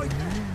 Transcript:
Fight!